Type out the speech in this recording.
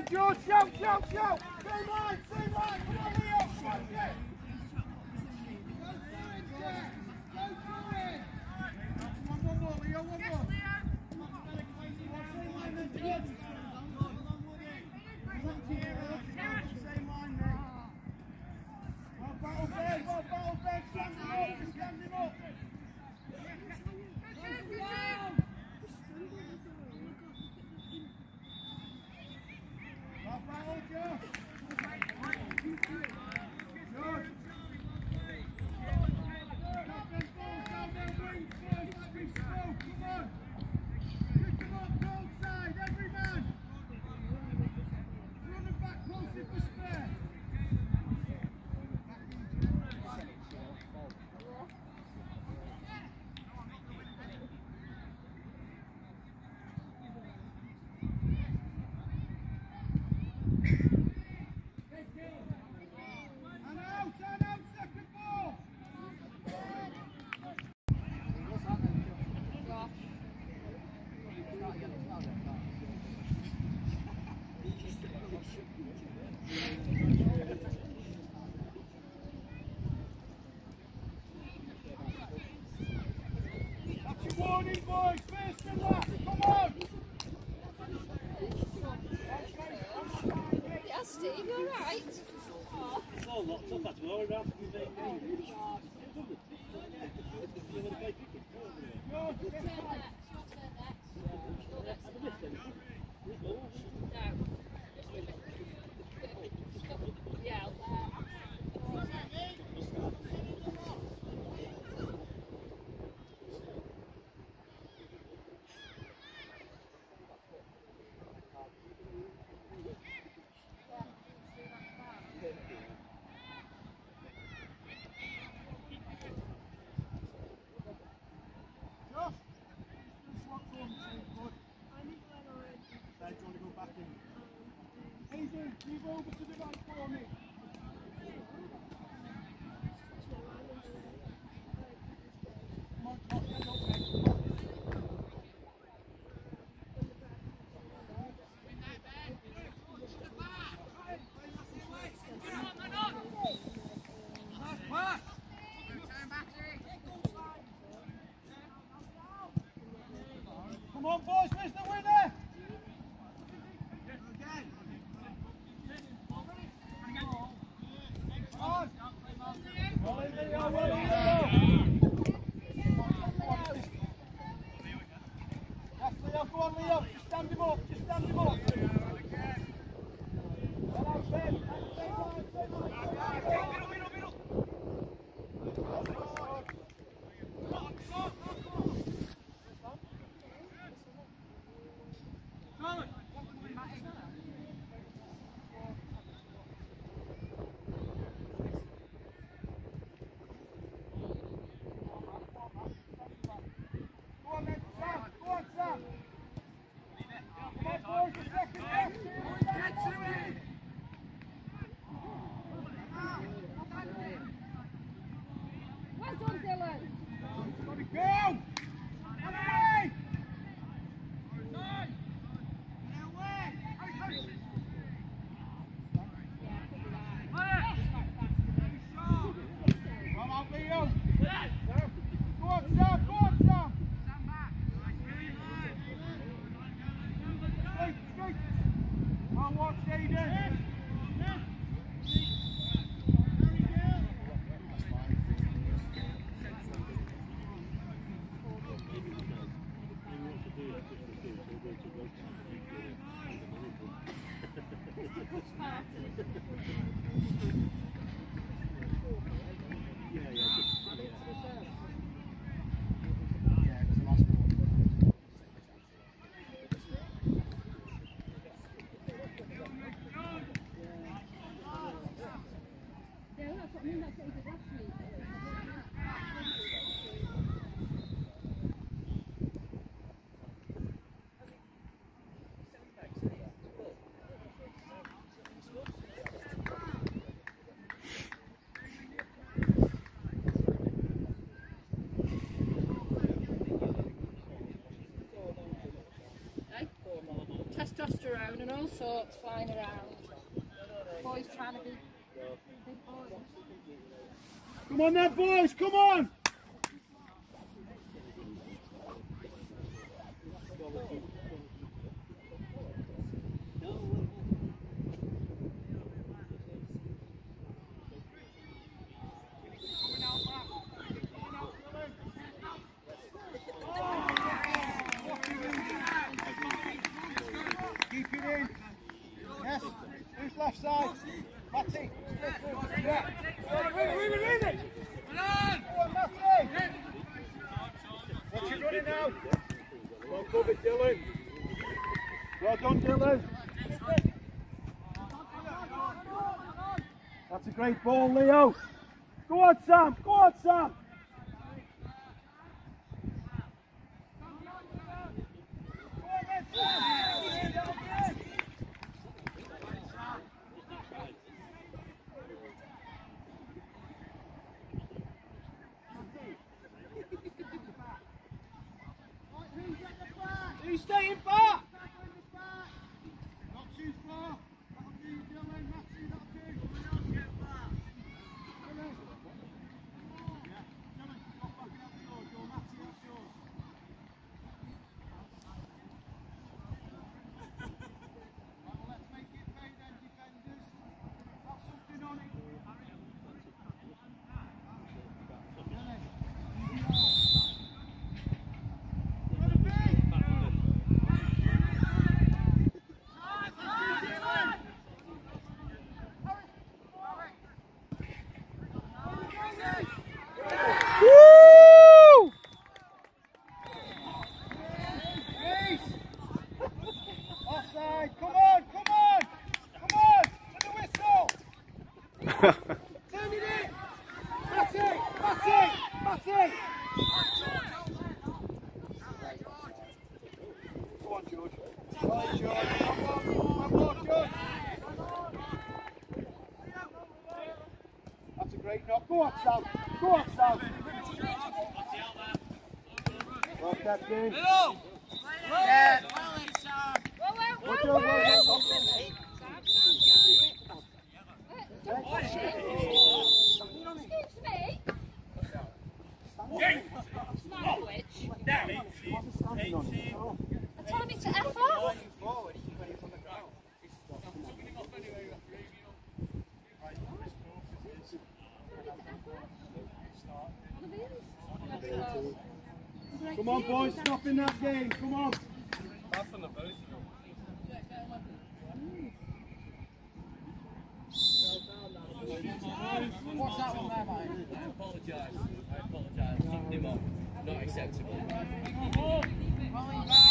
on, Jules. Show, show, show. Same line, same line. Come on, Leo. Come on, Jay. Go through it, Jay. Go through it. One, one more, Leo. One more. Battle back, battle back, stand him up, stand him up. Yeah. Move over to the right for me. testosterone and all sorts flying around. Boys trying to be Come on then, boys, come on! Keep it in. Yes. Who's left side? Matty. Split through. Yeah. Read it, read it, read it. Come on, Matty. What's your running now? Well covered, Dylan. Well done, Dylan. That's a great ball, Leo. Go on, Sam. Go on, Sam. Who's staying back? Not too far. That'll do, Dylan. Matty, that'll do. Dylan. Yeah, Dylan, drop back and have yours. Go, Matty, that's yours. Right, well, let's make it pay then, defenders. Have something on it. Dylan. Gotta be. Woo! Offside! Come on! Come on! Come on! To the whistle! Turn it in! That's it! That's it! That's it! Go on, George. Go on, George. One more, one more, George. That's a great knock. Go on, Sam. Go on, Sam. Well kept in. Yeah. Well, well, Well well, done, well well. done, well done. Don't push it. Excuse me. Language. Standing on it. Oh. I'm telling you to F off. Come on, boys. Stop in that game. Come on. What's that one there, mate? I apologise. I apologise. Keeping him on. Not acceptable. Right back.